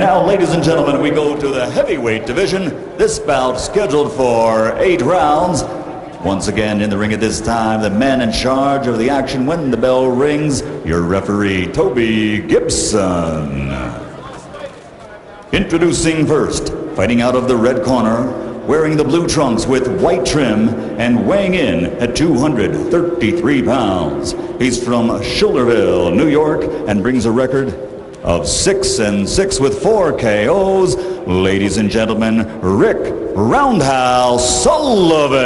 And now, ladies and gentlemen, we go to the heavyweight division. This bout scheduled for eight rounds. Once again, in the ring at this time, the man in charge of the action when the bell rings, your referee, Toby Gibson. Introducing first, fighting out of the red corner, wearing the blue trunks with white trim and weighing in at 233 pounds. He's from Schuylerville, New York, and brings a record of six and six with four KOs. Ladies and gentlemen, Rick Roundhouse Sullivan.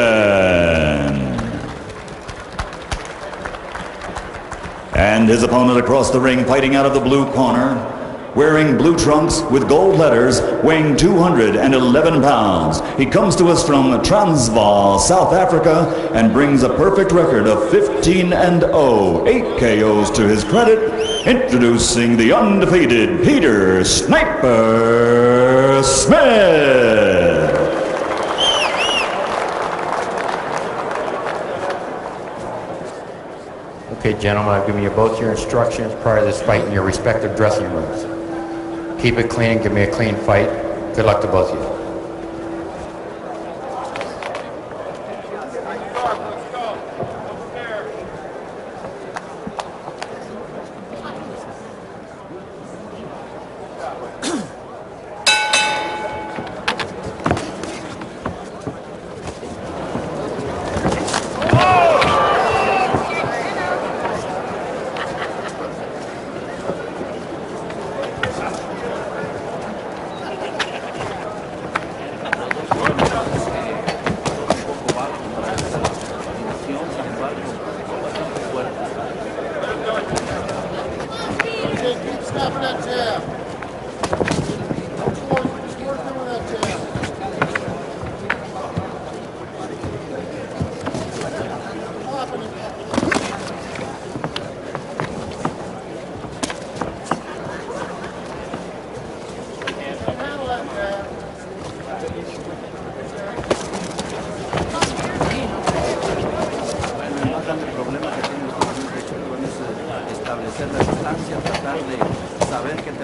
And his opponent across the ring, fighting out of the blue corner, wearing blue trunks with gold letters, weighing 211 pounds. He comes to us from Transvaal, South Africa, and brings a perfect record of 15 and 0, 8 KOs to his credit. Introducing the undefeated Peter Sniper Smith. Okay, gentlemen, I've given you both your instructions prior to this fight in your respective dressing rooms. Keep it clean, give me a clean fight. Good luck to both of you.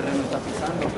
Terreno está pisando,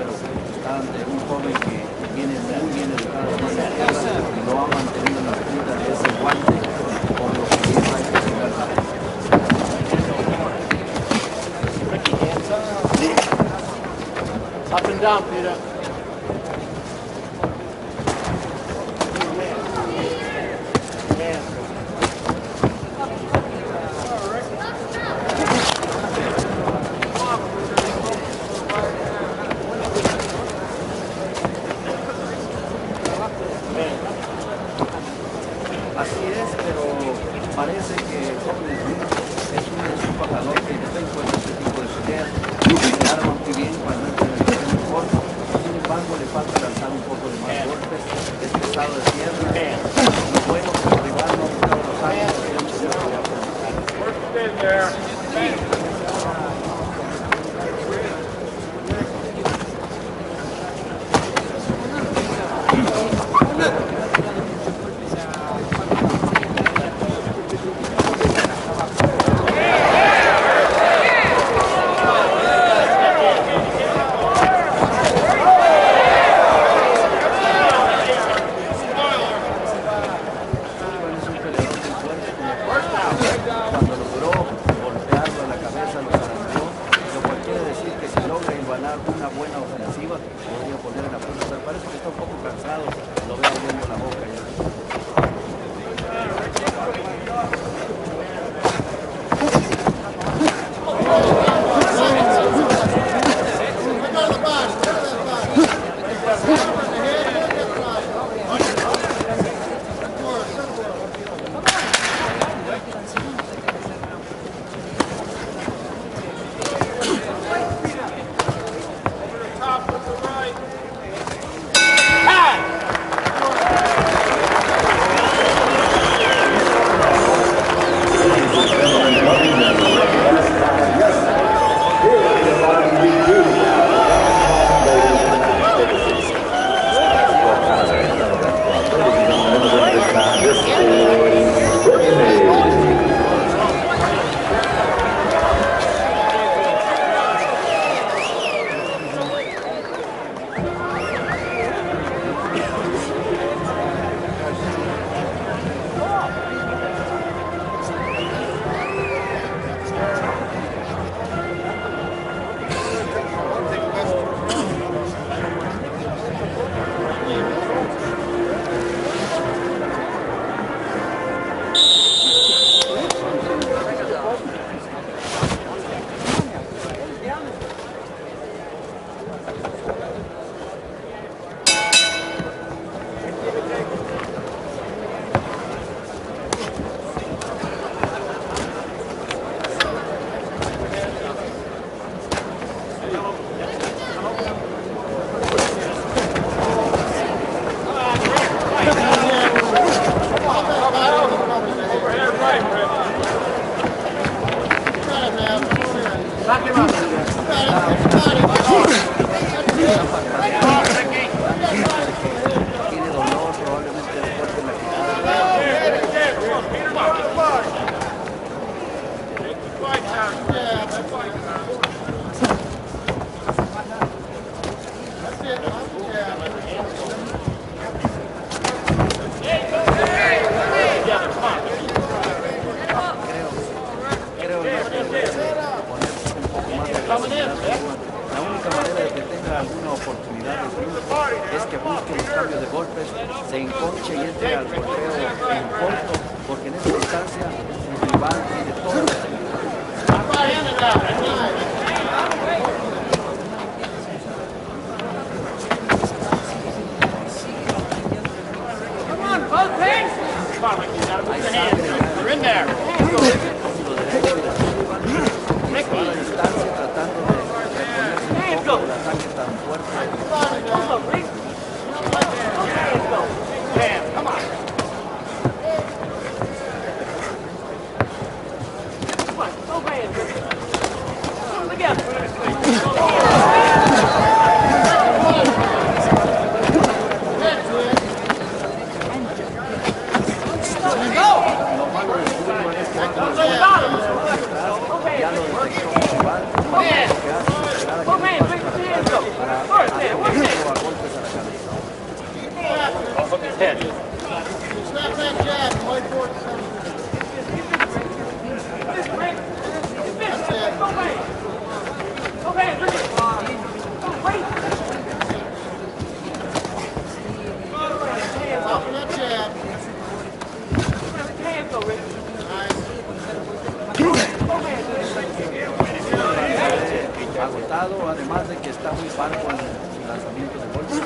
lanzamiento de golpe.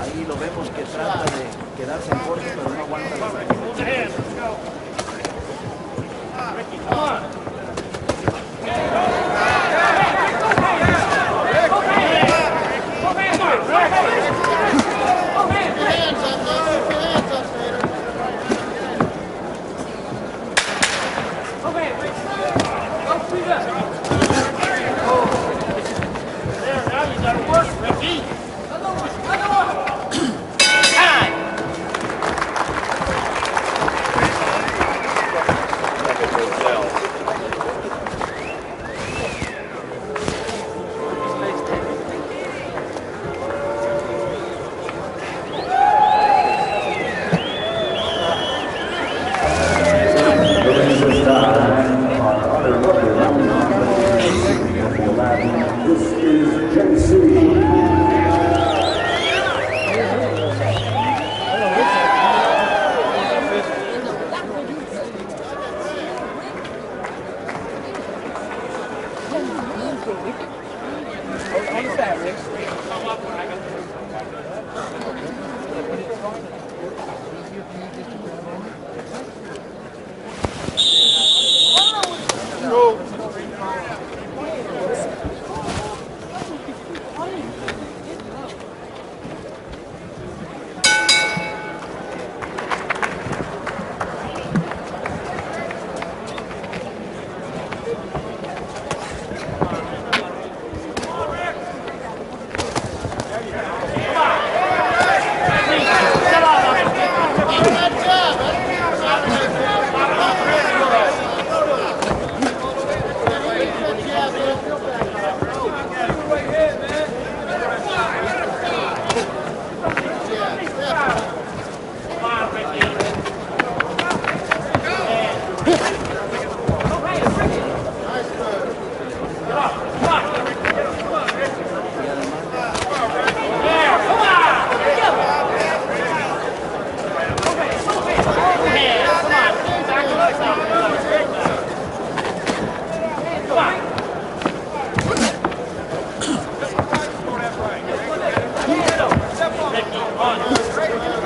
Ahí lo vemos que trata de quedarse en corto, pero no aguanta One.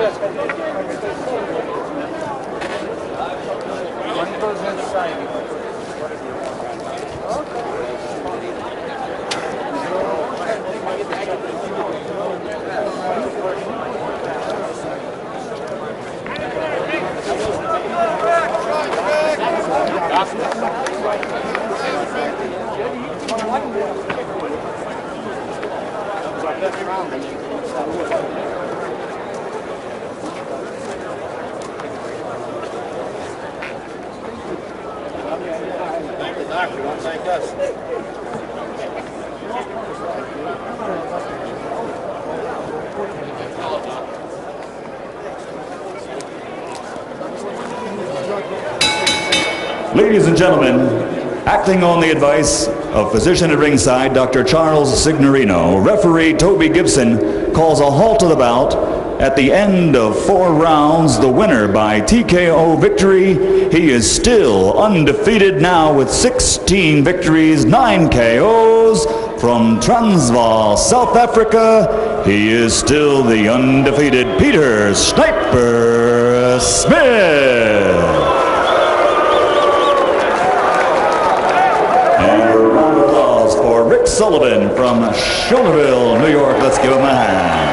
One percent sign. Ladies and gentlemen, acting on the advice of physician at ringside, Dr. Charles Signorino. Referee Toby Gibson calls a halt to the bout. At the end of four rounds, the winner by TKO victory. He is still undefeated now with 16 victories, 9 KOs. From Transvaal, South Africa, he is still the undefeated Peter Sniper Smith. Sullivan from Schuylerville, New York. Let's give him a hand.